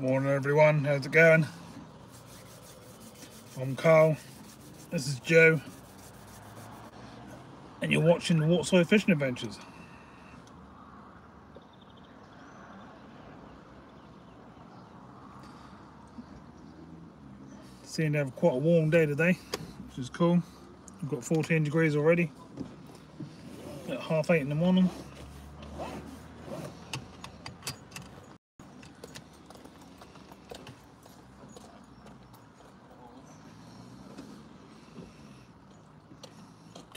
Morning everyone, how's it going? I'm Carl, this is Joe, and you're watching the Waterside Fishing Adventures. Seem to have quite a warm day today, which is cool. We've got 14 degrees already at half eight in the morning.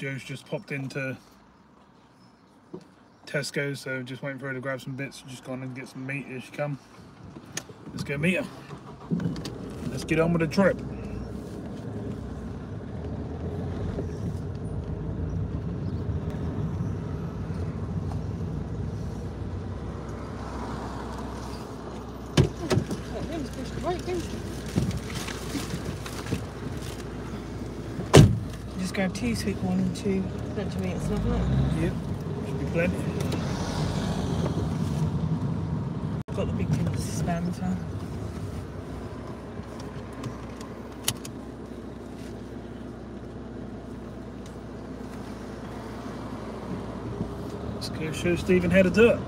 Joe's just popped into Tesco, so just waiting for her to grab some bits. Just gone and get some meat as she come. Let's go meet her. Let's get on with the trip. Two sweet corn and two meat and stuff like that. Yep, should be plenty. Got the big tin of spam as well. Let's go show Stephen how to do it.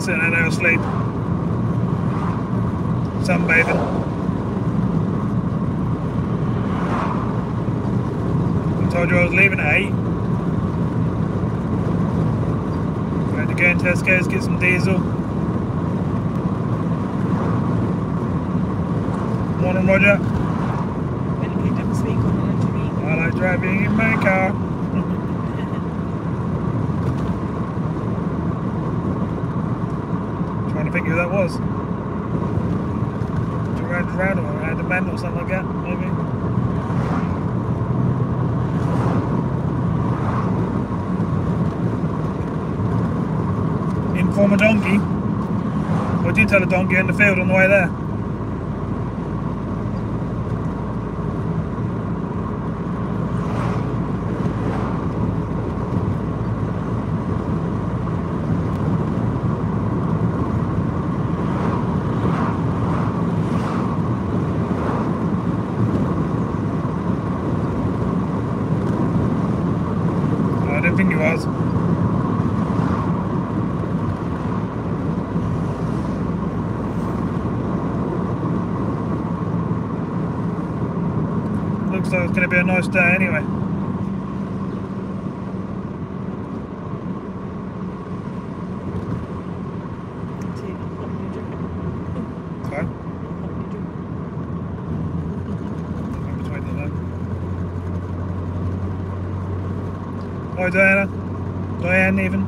Sitting in our sleep. Sunbathing. I told you I was leaving at 8. Going to go in Tesco's, get some diesel. Morning, Roger. Went and picked up a sweet corn and lunch meat. I like driving in my car. Trying to think who that was. Gerard or a band or something like that, maybe. Inform a donkey. I did tell a donkey in the field on the way there. Looks like it's going to be a nice day anyway. See, what can you do? Okay. What can you do? I'm just waiting there. Hi Diana. Diane even.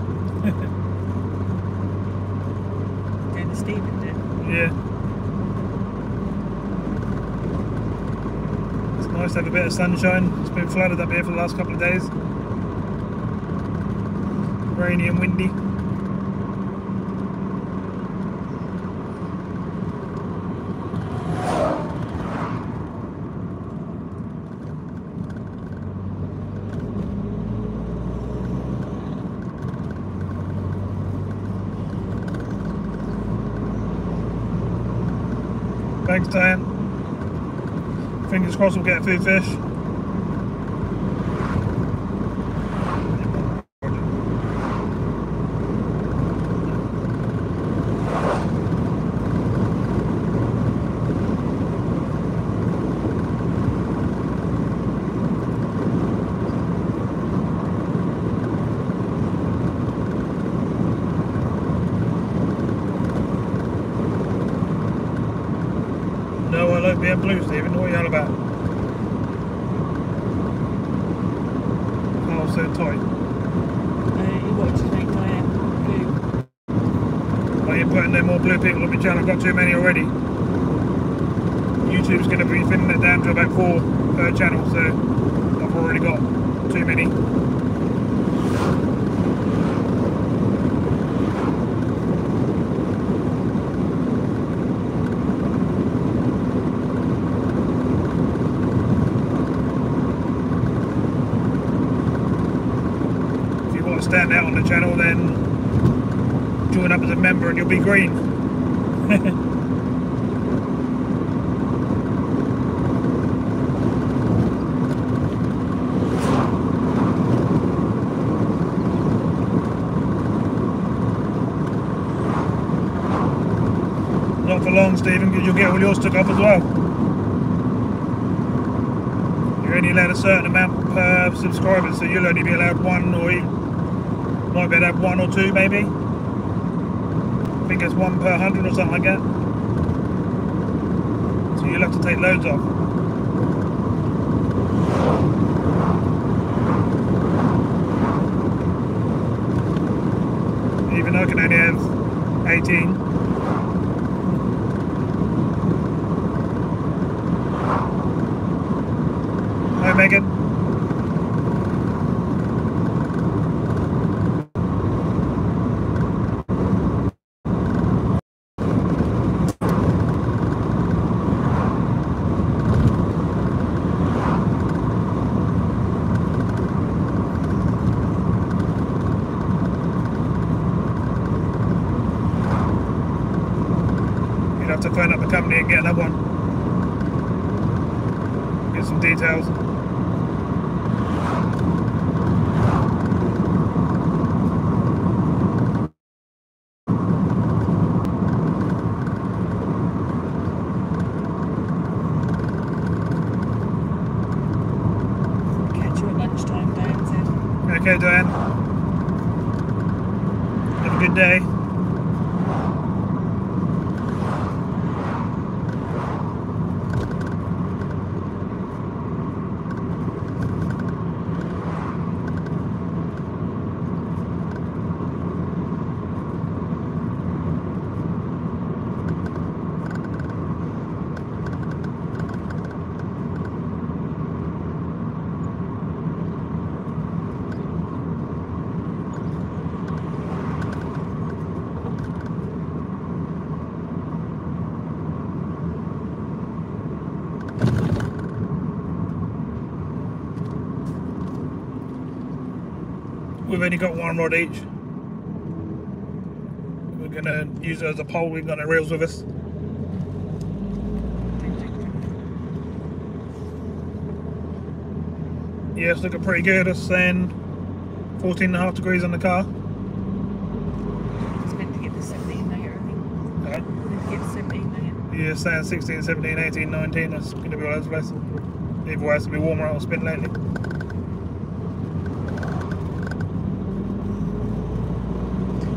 Doing the Stephen did. Yeah. It's nice to have a bit of sunshine. It's been flooded up here for the last couple of days. Rainy and windy. We'll get a fish. No, being blue, Stephen. What are you on about? Oh, so tight. Uh, you watch to make Diane blue. Are you putting no more blue people on my channel? I've got too many already. YouTube's going to be thinning it down to about four per channel, so I've already got too many. Stand out on the channel, then join up as a member and you'll be green. Not for long, Stephen, because you'll get all yours took up as well. You're only allowed a certain amount per subscriber, so you'll only be allowed one or might be able to have one or two maybe. I think it's one per hundred or something like that. So you'll have to take loads off. Even I can only have 18. Hi Megan. You'd have to phone up the company and get another one. Get some details. Catch you at lunchtime, Diane said. Okay, Diane. Have a good day. We've only got one rod each. We're gonna use it as a pole. We've got no reels with us. Yeah, it's looking pretty good. It's saying 14 and a half degrees on the car. It's meant to get to 17 later, I think. Okay. Meant to get to 17 later. Yeah, saying 16, 17, 18, 19. That's gonna be all over the place. Either way, it's gonna be warmer out of spin lately.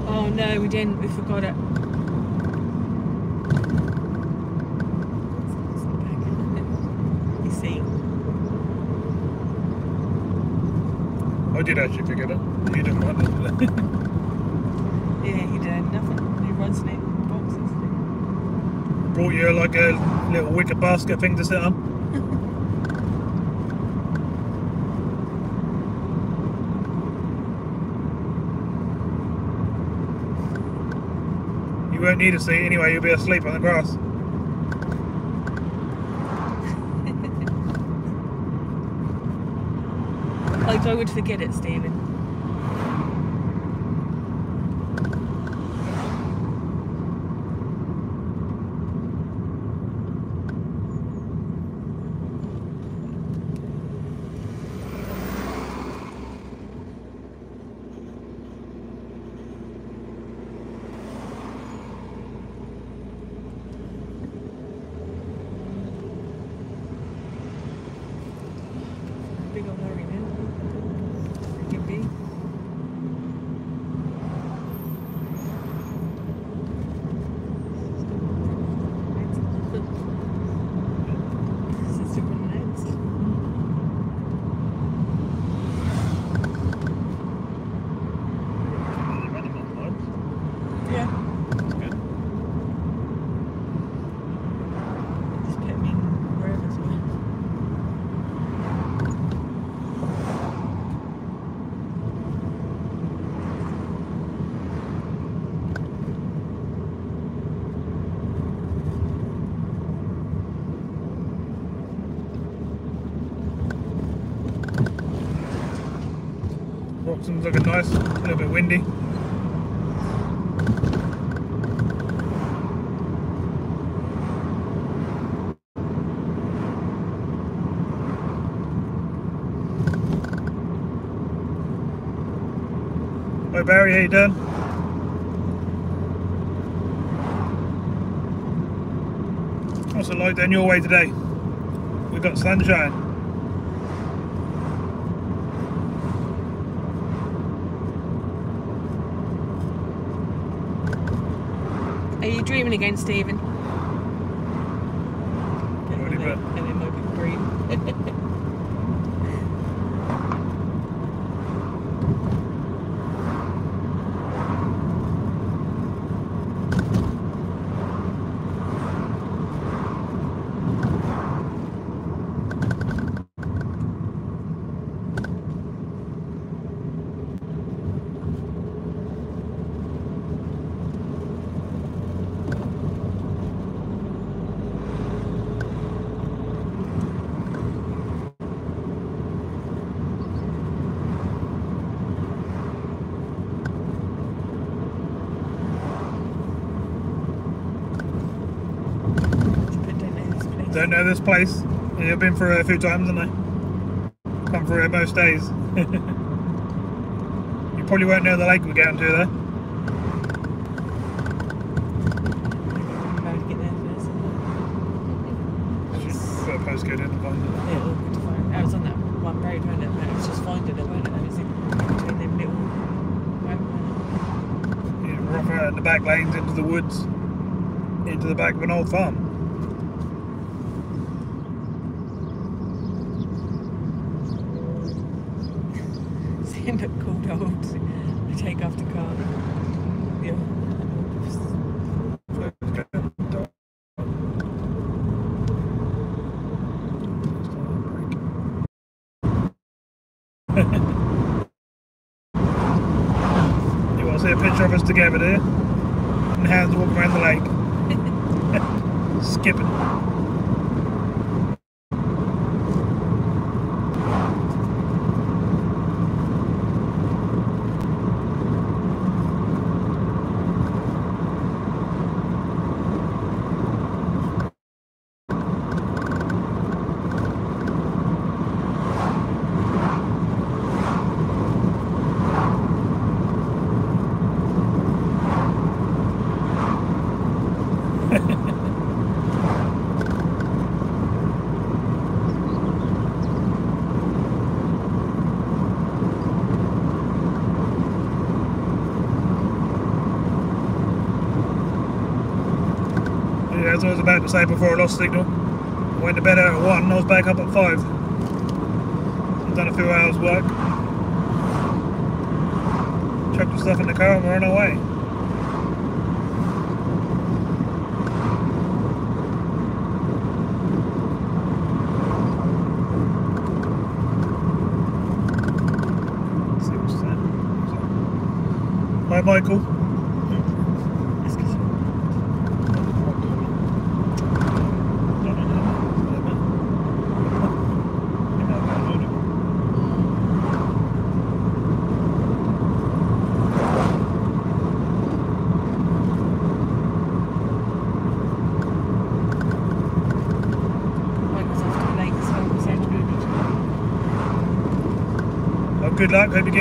Oh no, we didn't. We forgot it. You see? I did actually forget it. You didn't mind it. Yeah, he did. Nothing. He runs in. Boxes. Brought you like a little wicker basket thing to sit on. Won't need a seat anyway, you'll be asleep on the grass. Like I would forget it, Stephen. Big old lorry, man. Freaking big. This is super nice. Yeah. Just put me wherever it's going. Wroxham's looking nice, a little bit windy. Hi Barry, how you doing? What's it like down your way today? We've got sunshine. Are you dreaming again, Stephen? Already and, bet. then, and then might be green. But don't know this place. Don't know this place. Yeah, I've been through it a few times, haven't I? Come through it most days. you probably won't know the lake we're going to there. How to get there first. Just put a postcode in and find it. Yeah, to find. I was on that one road, wasn't it? But it was just finding it, wasn't it? It was in between them little. whatever. You rough out in the back lanes into the woods, into the back of an old farm. Saying look called old. I take after say before I lost signal, went to bed at 1, I was back up at 5. I've done a few hours work. Chucked the stuff in the car and we're on our way. Hi Michael. That's 'cause you- Mike was off too late, so we said, A few.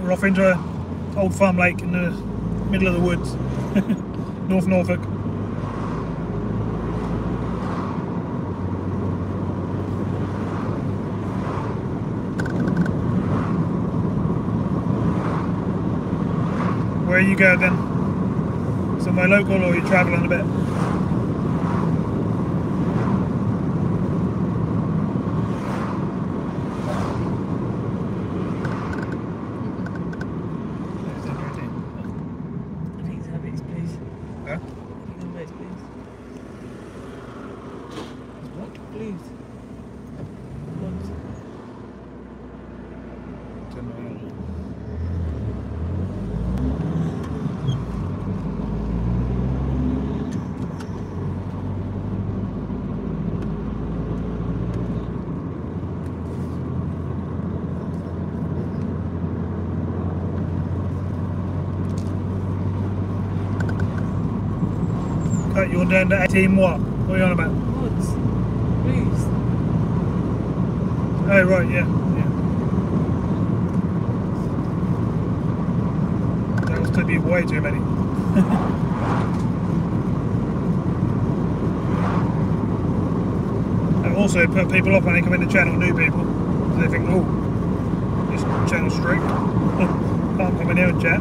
We're off into an old farm lake in the middle of the woods, North Norfolk. Where you go then? Somewhere local or you travelling a bit? I think it's Herbert's please. Huh? I think Herbert's please. What? Blues. What? Cut you on down to 18 what? What are you on about? Woods. Blues. Oh right, yeah, yeah. That was to be way too many. and also put people off when they come in the channel, new people. they think, oh, this channel's strict. Can't come in here and chat.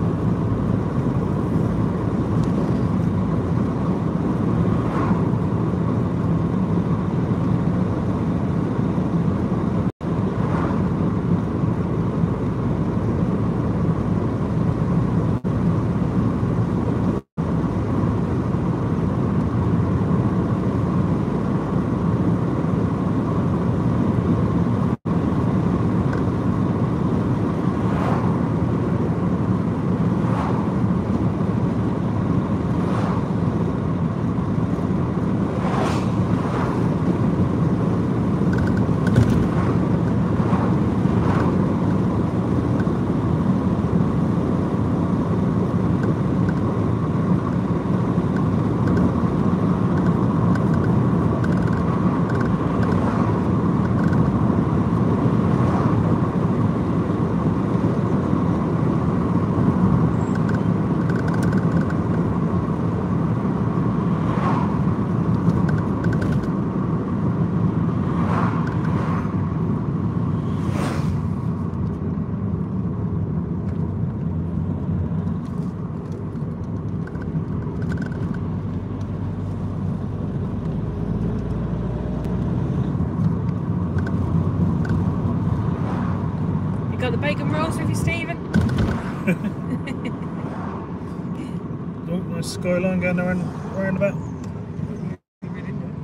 You got the bacon rolls with you, Stephen? Nice skyline going around, around about. You really do.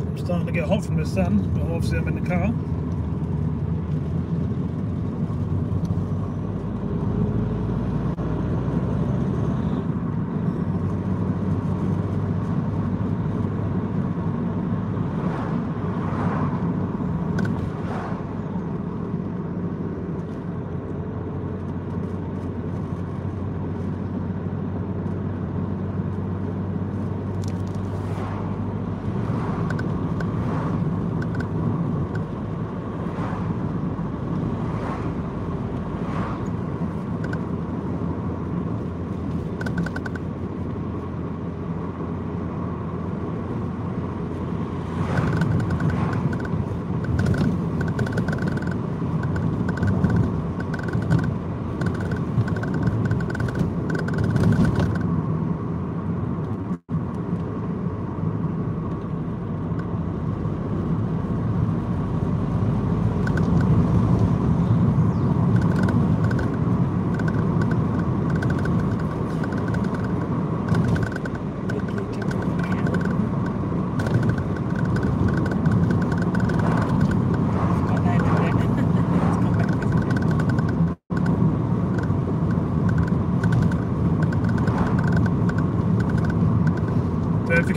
I'm starting to get hot from the sun, but obviously I'm in the car.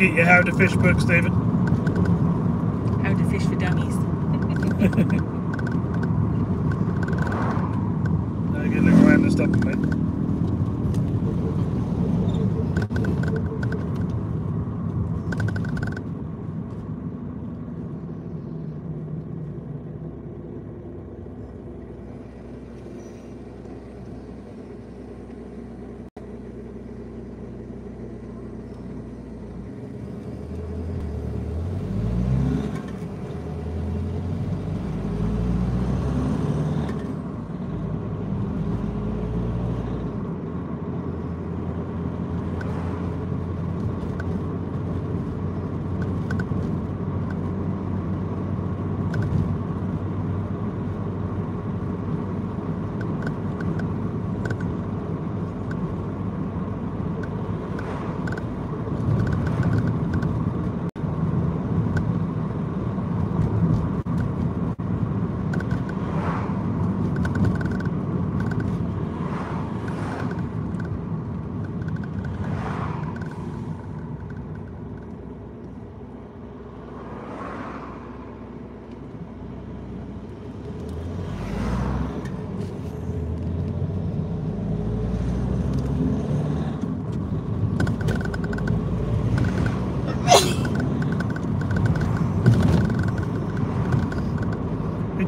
Get your how to fish book, Stephen. How to fish for dummies. Now you look around and stuff, mate.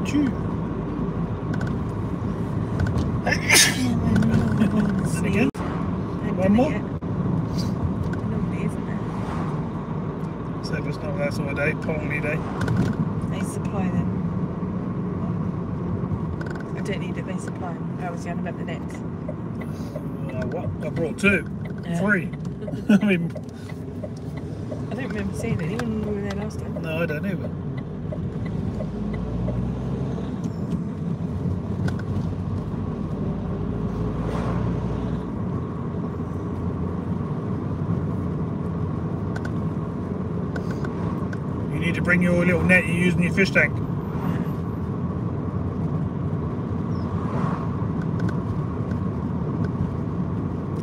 Achoo. again? One more? Normally, isn't there? So if it's not that sort of day, Pongley day. They supply them. I don't need it, they supply them. I was on about the nets. Uh, what? I brought two. Yeah. Three. I mean, I don't remember seeing any when we were there last time. no, I don't either. You need to bring your little net you use in your fish tank.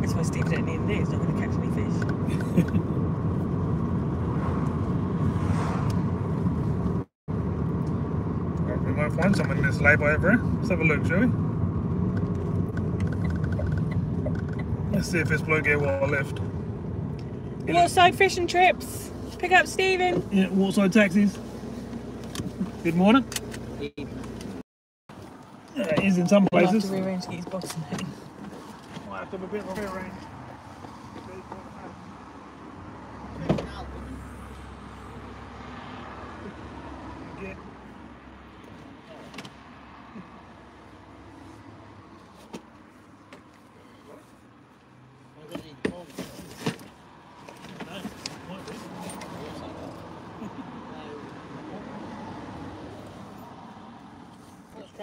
That's why Steve don't need it. He's not going to catch any fish. Well, we might find someone in this lay-by over here. Let's have a look, shall we? Let's see if this bloke here will lift. Waterside fishing trips. Pick up Stephen. Yeah, waterside taxis. Good morning. Yeah, it is in some We'll have places. to rearrange to get his bottom in. Might have to have a bit of a rearrange.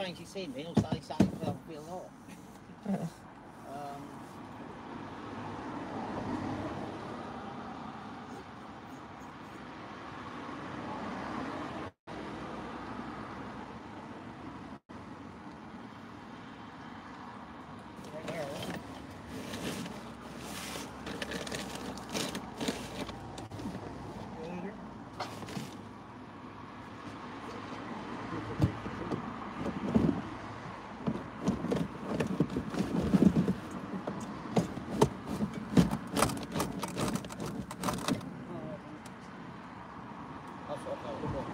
That's strange you seen me, also they say well, be a lot. Uh. Um, Right there, right? Yeah, that's what I thought it was.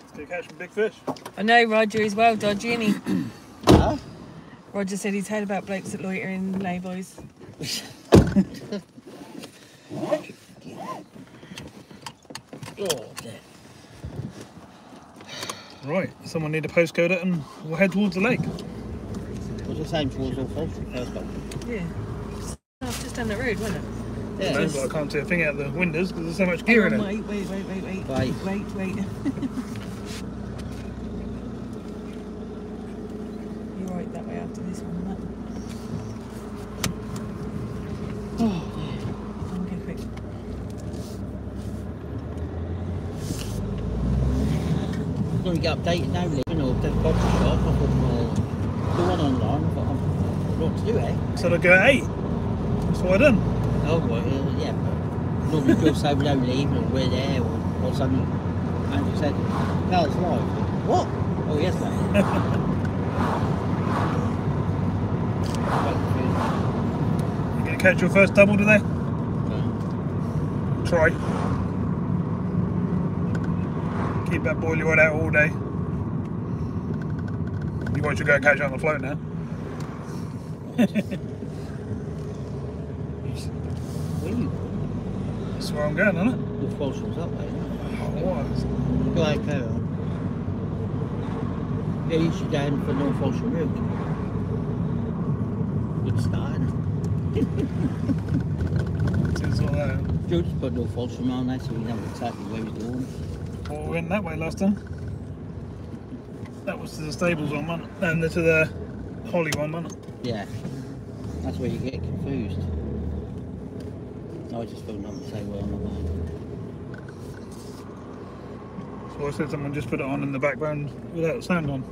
Let's go catch some big fish. I know Roger is well dodgy, isn't he? Huh? Roger said he's heard about blokes that loiter in layboys. Oh, dear. Right, someone need to postcode it and we'll head towards the lake. Was the same towards all first, first. Yeah. Oh, it's just down the road, wasn't it? Yeah. No, but I can't see a thing out the windows because there's so much gear in Hang it. wait, wait, wait, wait, wait. Wait. Wait, wait. You're right that way after this one, that. Oh, Okay, quick. Going to get updated now, Lee. You know, the box shop. I thought, well, the one online. I thought, oh, What to do, eh? So I go at eight. That's what I done. Oh, well, uh, yeah. But normally feel so lonely when we're there or, or something. Andrew said, Carl's live. What? Oh, yes, mate. You gonna catch your first double today? Try. Keep that boilie rod out all day. You want to go catch it on the float now? That's where I'm going, isn't it? The fossils up there. Oh, what? Go carry on. Yeah, you should down for North Fossil Road. Good start. It's all there. Joe just put North Fossil on there so we know exactly where he's going. Well, we went that way last time. That was to the stables one, wasn't it? And to the Holly one, wasn't it? Yeah. That's where you get confused. I just phoned up and say, well, I'm not. So I said someone just put it on in the background without the sound on.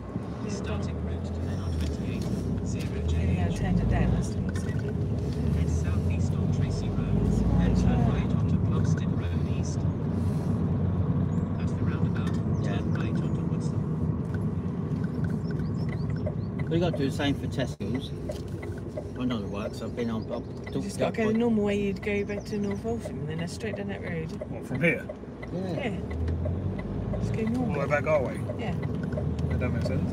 Starting route to NR28, 0 Yeah, I JH. turned it down last time. so- Head southeast on Tracy Road, then turn right onto Gloveston Road East. At the roundabout, turn right onto Woodson. We got to do the same for Tesco's. I know the works. I've been on. I've You just got to go the normal way you'd go back to North Walsham and then a straight down that road. What, from here? Yeah. Yeah. Just go All the way back our way? Yeah. That don't make sense.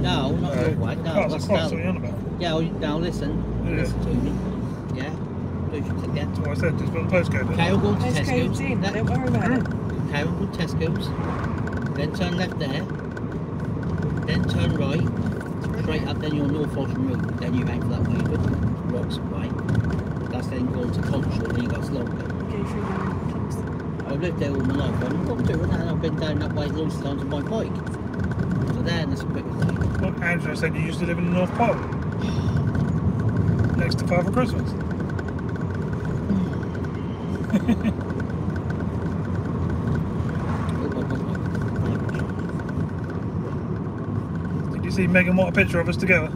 No, not your uh, way. No, Carl's that's across, down. what are you on about? Yeah, oh, well, now listen. Yeah. Listen to me. Yeah. Do you to get That's what I said, just put the postcode in. Okay, we'll go to Let's Tesco's. in. That- Don't worry about it. Okay, we'll go to Tesco's. Then turn left there. Then turn right. Straight up, then you're North Fulton Road. Then you aim for that way, but rocks way. That's then going to Conchal, then you got Slogger. Go through the clubs. I've lived there all my life. I'm not doing that. I've been down that way loads of times on my bike. So there, and that's a quick way. Well, Angela said you used to live in the North Pole. Next to Father Christmas. Did you see Megan want a picture of us together?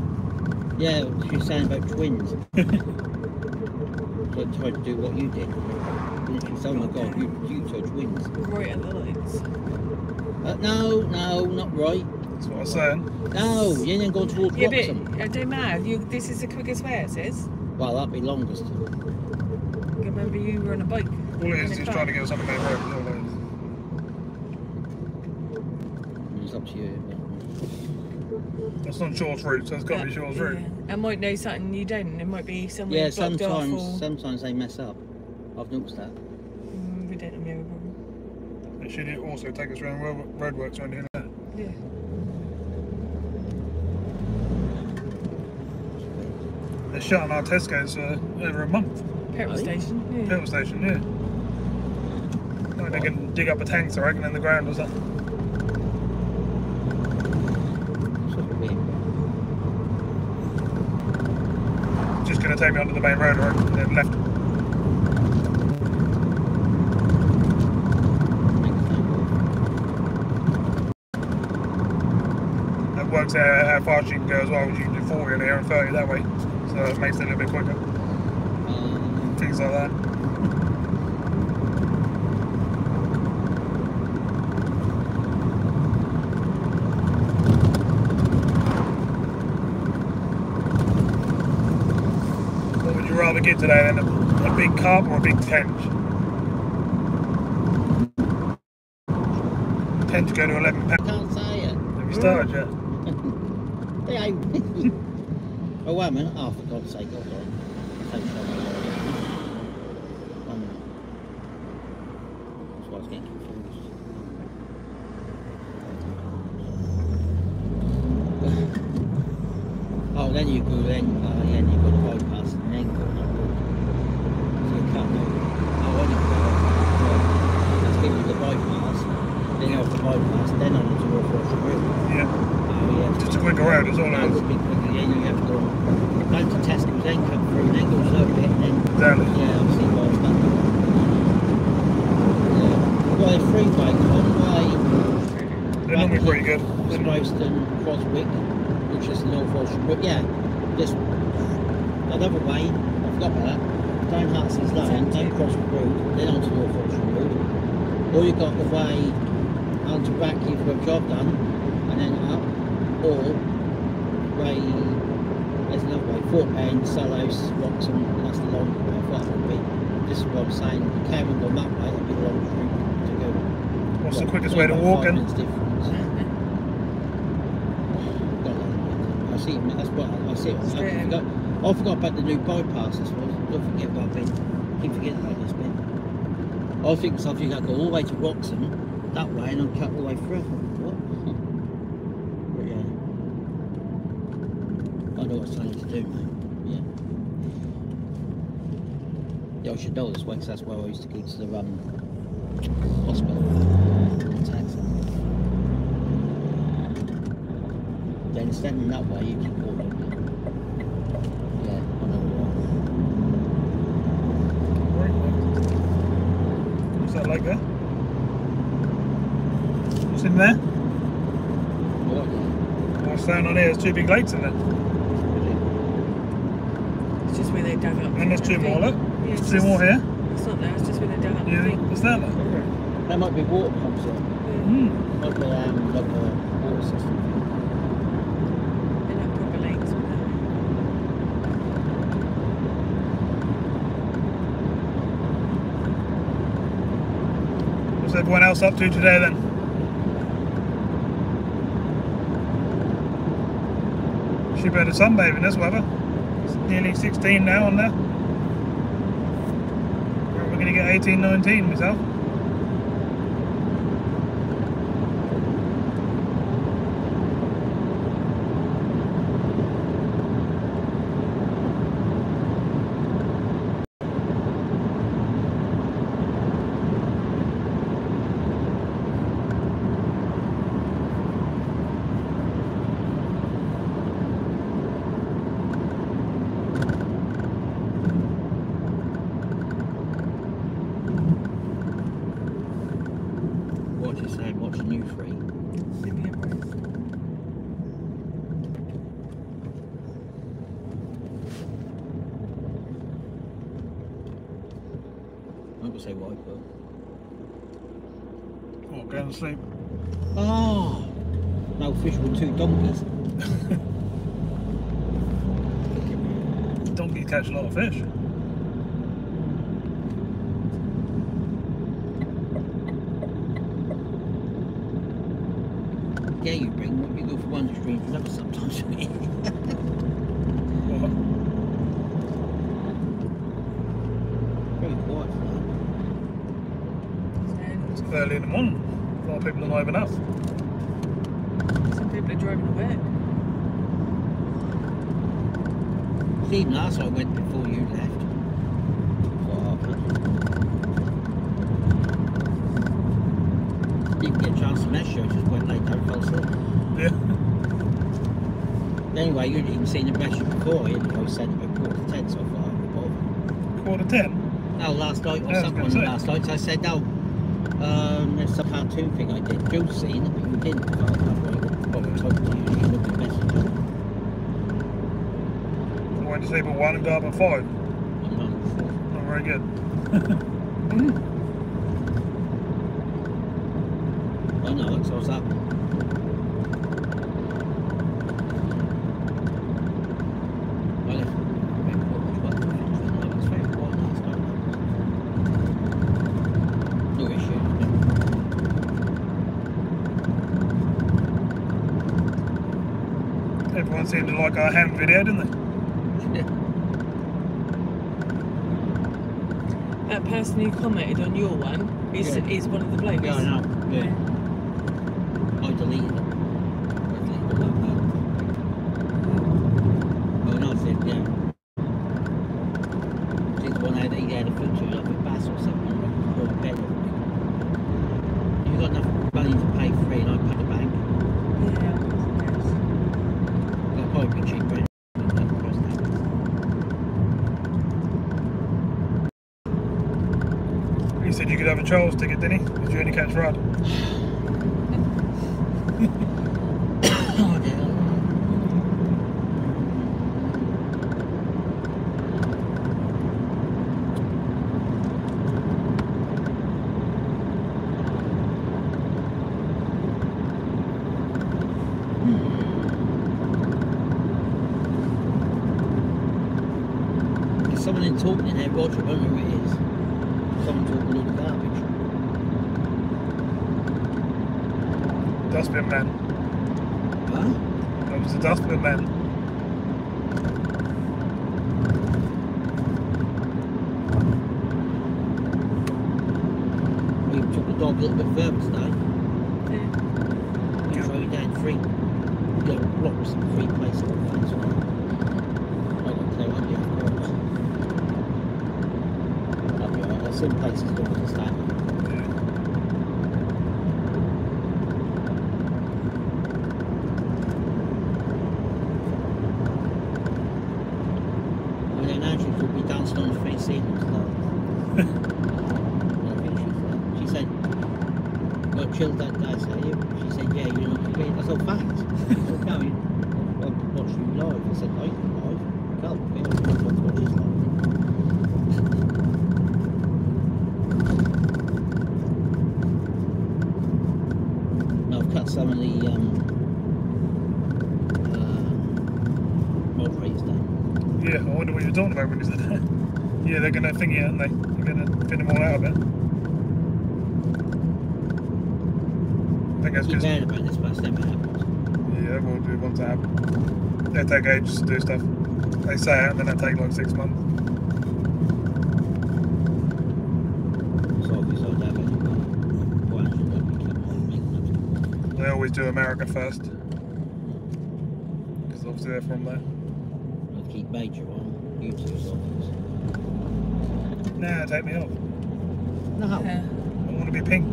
Yeah, she was saying about twins. so I tried to do what you did. And she said, oh my god, you, you two are twins. Right at the lights. Uh, no, no, not right. That's what I was saying. No, you ain't going towards Yeah, Wroxham. but it don't matter. You, this is the quickest way, it says. Well, that'd be longest. Remember you were on a bike. All it in is a trying to get us on the main road. that's all it is. It's up to you. That's on Shaw's route, so it's got to be Shaw's route. I might know something you don't. It might be somewhere Yeah, blocked off sometimes or sometimes they mess up. I've noticed that. Mm, we don't know. problem. It should also take us around road, roadworks around here. like. Yeah. They're shutting our Tesco's for over a month. Petrol Are station. Yeah. Petrol station, yeah. Like they can dig up a tank, I reckon, in the ground or something. Sort of weird. Just going to take me onto the main road, I reckon, and then left. That works out how fast you can go as well. You can do 40 in here and 30 that way. So it makes it a little bit quicker. Um, Things like that. You rather get today then? A, big carp or a big tench? Tench go to 11 I pounds. can't say it. Have you started yet? They ain't. oh, wait a minute. Oh, for God's sake, hold on. So sorry. One minute. That's why I was getting confused. oh, then you go then, uh, yeah, you go to bypass and then go that road. So you can't go. Oh, when you go, well, let's give you the bypass, then off the bypass, then on to North Russian Road. Yeah. Oh, yeah. Just a quicker road, is all it That's is. a big quicker, yeah, you have to go down to Tesco's, then come through, then go slow a bit, then, Exactly. yeah, obviously goes back. Yeah. Well, there's three bikes, one way, They're normally pretty good. Sprowston, Crostwick, which is the North Ocean, but yeah, This another way, I forgot about that. Down Hudson's Lane, then cross the road, then onto North Oxford Road. Or you've got the way onto Rackley for a job done, and then up. Or way, there's another way, Fort Payne, Salhouse, Wroxham, that's the long way. I thought would be. This is what I'm saying. You can't go that way, that'd be the long route to go. What's the quickest way to about walk five in? minutes difference. I see. That's what I see. I forgot. I forgot about the new bypass as well. Don't forget about Ben. Keep forgetting about this bit. I think myself you got to go all the way to Wroxham that way and then cut all the way through. What? But yeah. I know telling you to do, mate. Yeah. Yeah, I should know this way 'cause that's where I used to go to the um, hospital. Then instead that way, you keep walking. Yeah, I know What's that like there? What's in there? what. What? What's down on here? There's two big lakes in there. It's just where they dug up. And there's two more, look. Yeah, There's two just- more here. It's not there, it's just where they dug up the You thing. think? What's that? There might be water pumps there. Hmm. Like a, um, like a water system. They're not proper lakes, What's everyone else up to today then? Should be better sunbathing this weather. It's nearly 16 now on there. We're going to get 18, 19 myself. Watch it saying, watch the new free. Maybe it was. I'm not gonna say why, but. Oh, going to sleep. Oh! No fish with two donkeys. Donkeys catch a lot of fish. Yeah, you bring. You go from one stream to another sometimes. What? Very quiet for that. It's early in the morning. A lot of people are not even up. Some people are driving to work. See, even last I went before you left. For half an hour. Didn't get a chance to mess you, I just went late down, fell asleep. Yeah. Anyway, you'd even seen the mess before, you know, I said about quarter to ten, so far. thought I'd bother. Quarter 10. No, last night, or Yeah, I was something gonna last night, so I said, no, um, there's some cartoon thing I did. Jill's seen it, but you didn't. So I thought, well, I told you, you looked at the message. I went to sleep at 1 and got up at 5. I'm not sure. Not very good. I know, so I was up. I left about quarter to twelve, and it was very quiet last night. No issues, no. Everyone seemed to like our ham video, didn't they? That person who commented on your one is, one of the blokes. Yeah, I know. Yeah. I deleted it. I deleted all that. Oh no, I said, yeah. She's the one that he had a picture of a bass or something, or a bed. You got enough money to pay for it, and I put the bank. Yeah, yes. That'd probably be cheaper. than the first time. He said you could have a Charles ticket, didn't he? Did you only catch Rod? Oh dear. There's someone in talking in there, Roger, I don't know who it is. Someone talking all the garbage. Dustbin man. Huh? That was the dustbin man. We took the dog a little bit further today. Yeah. We drove down three little blocks and three places on fence line. I got clear up the other blocks. That'll be alright. There's some places that want to stand. I mean, Andrew could be dancing on the free ceilings now. I think she said. She said, got chilled that day, so you? She said, yeah, you're not going I said, thanks. She said, no, you, I'll watch you live. I said, no, you can live. Come, yeah, I'll watch watch this live. No, I've cut some of the um, uh, mod rates down. Yeah, I wonder what you were talking about when you said that. Yeah, thingy it, aren't they? They're gonna fit them all out a bit. I think that's just hearing about this, never happened. yeah, we'll do once it happens. They take ages to do stuff. They say it and then they take like six months. I don't have any Why should that be kept on? They always do America first. Because obviously they're from there. I'll keep Major on YouTube's office. Nah, take me off. No, Yeah. I want to be pink.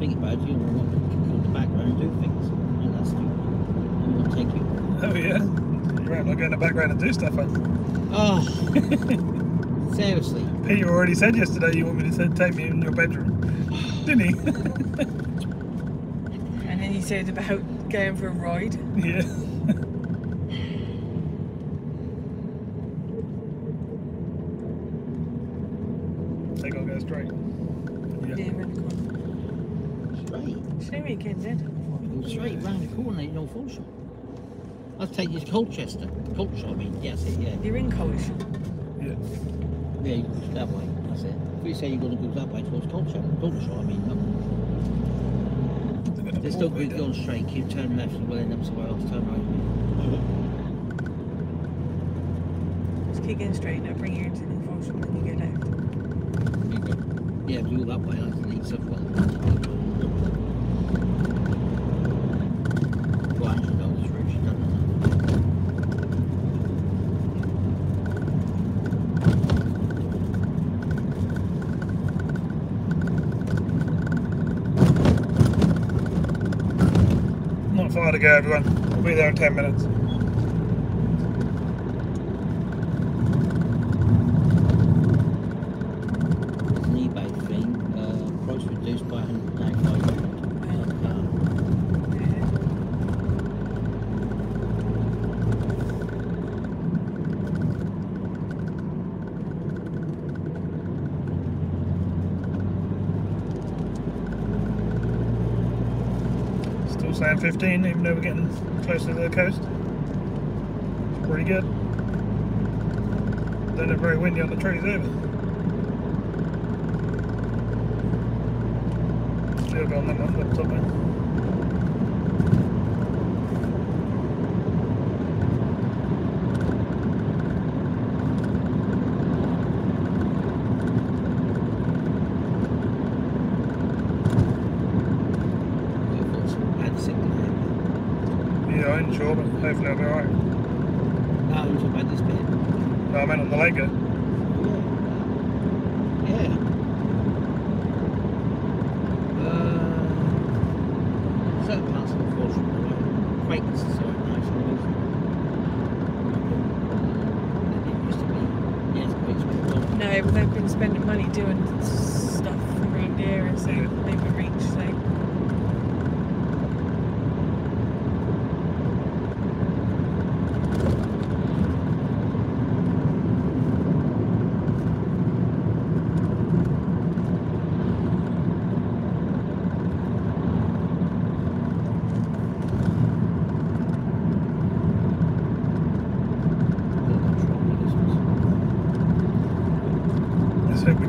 think about it, you want to go in the background and do things. And that's stupid. I'm going to take you. Oh yeah. Right, I'll get in the background and do stuff. Huh? Oh, seriously. Peter already said yesterday you want me to say, take me in your bedroom. Didn't he? And then you said about going for a ride. yeah. Think I'll go straight. Yeah, Yeah. around the corner. Straight. Should then? Straight round the corner in North Walsham. I'll take you to Colchester. Colchester, I mean, yes, it, yeah. You're in Colchester? Yeah. Yeah, you go that way. That's it. If you say you're going to go that way towards Colchester, Colchester, I mean, no. They're gonna There's pull good down. going straight. Keep turning left and we'll end up somewhere else. Turn right. Just keep going straight and it'll bring you into the enforcement and you go left. You go- Yeah, we go that way. Like the leads up well. Well, actually, no, this route she doesn't. Not far to go, everyone. We'll be there in 10 minutes. It's an eBay thing. Uh, price reduced by 195 uh, Yeah. Saying 15, even though we're getting closer to the coast. It's pretty good. Don't look very windy on the trees either. Still got on them ones up eh there. We've got some bad signal here. Yeah, I ain't sure, but hopefully I'll be alright. No, I'm talking about this bit. No, I meant on the lake there. Yeah. Uh, certain parts of the force from the road. Quakers are so nice and easy. It used to be, yes, Quakers were gone. No, but they've been spending money doing stuff around here and so Yeah. they've been reached, so.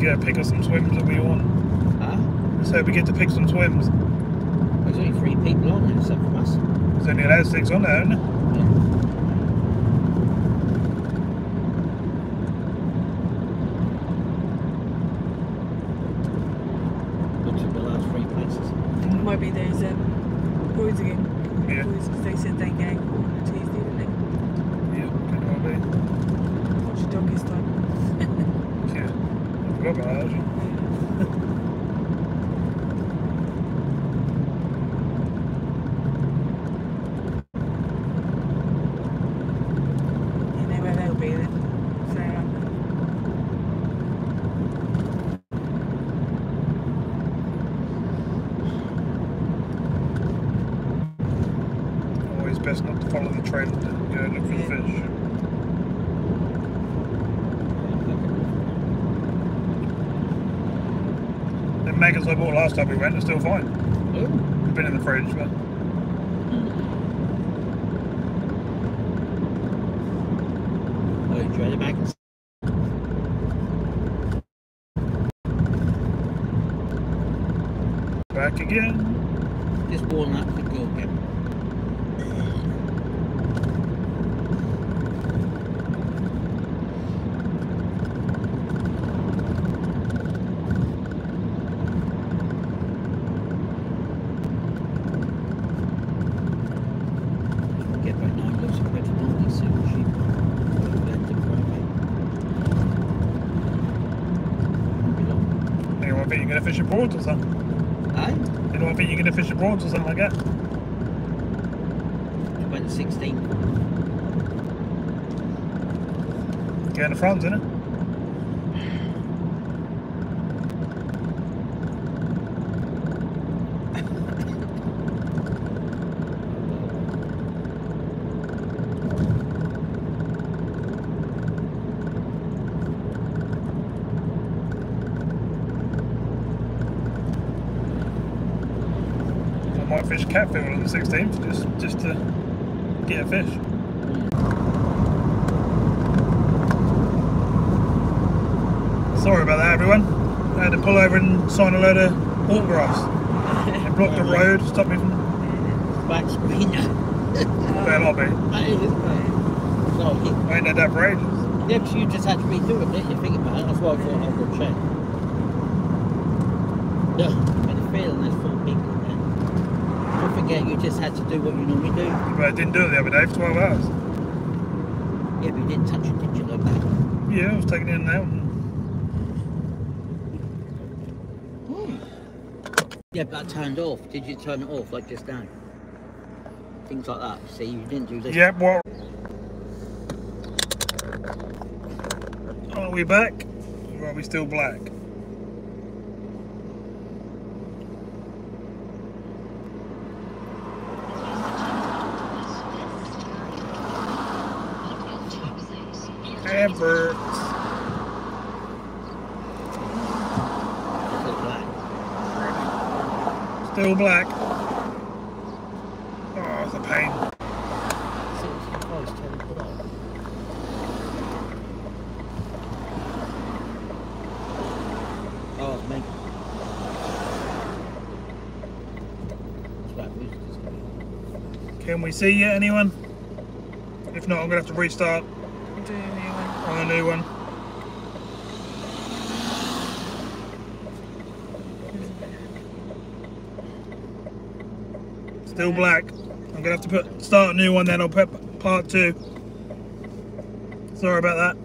Get to pick up some swims that we want. Huh? So we get to pick some swims. There's only three people on there except from us. There's only allowed six on there, isn't there? Looks at the last three places. Might be those um, boys again. Yeah. Boys, 'cause they said they gave on a Tuesday, didn't they? Yeah, could well be. Watch the doggies time. Yeah. I forgot about that actually. You know where they'll be then. So, um, Always best not to follow the trend and go look for the fish. The maggots I bought last time we went are still fine. Oh. They've been in the fridge, but Oh, you try the maggots? back again. Just warm up to go again. Get back now, looks like better than this super cheap. Blend it right Be long. Anyone think fish your prawns or something? you Aye? Anyone think you're gonna fish your prawns or something like that? Went 16. Get in the front, innit? I might fish the 16th just just to get a fish. Sorry about that, everyone. I had to pull over and sign a load of autographs. It blocked the road, stopped me from Back screen. fair lobby. That is, isn't it? So, I ain't had that for ages. Yeah, because you just had to redo it, didn't you? Think about it. That's why I thought I'll go check. Yeah, I had a feeling there's four people in there. You just had to do what you normally do. But I didn't do it the other day for 12 hours. Yeah, but you didn't touch it, did you? Like that. Yeah, I was taking it in and out. And Yeah, but that turned off. Did you turn it off like just now? Things like that. See, you didn't do this. yeah, what? Are we back? Or are we still black? Ever. It's all black. Still black. Oh, it's a pain. Seriously, Christ, turn it off. Oh, it's me. It's like roosters. Can we see yet, anyone? If not, I'm gonna have to restart do a new one. on a new one. Still black. I'm gonna have to put start a new one then. I'll put part two. Sorry about that.